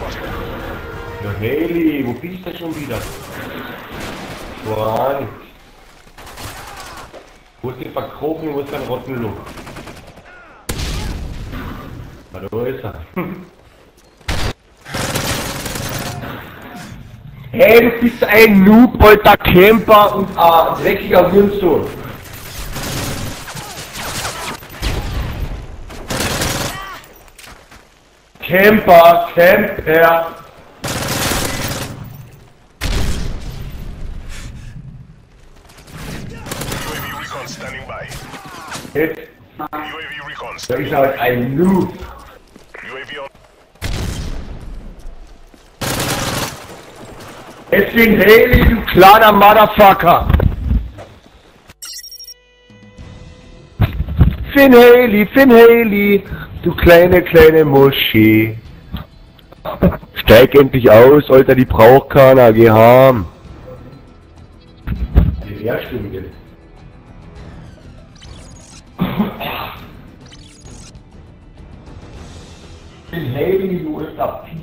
Ja, Haley, wo bist du schon wieder? Voran. Wo ist die verkrochen, wo ist dein Rottenlook? Na, da ist er. hey, du bist ein Noob, alter Camper und ein dreckiger Hurensohn. Camper, Camper. Recon da ist halt ein Noob. Deswegen Haley, du kleiner Motherfucker. Finn Haley, Finn Haley, du kleine, kleine Muschi. Steig endlich aus, Alter, die braucht keiner, geh heim. Die. Finn Haley, du alter Piece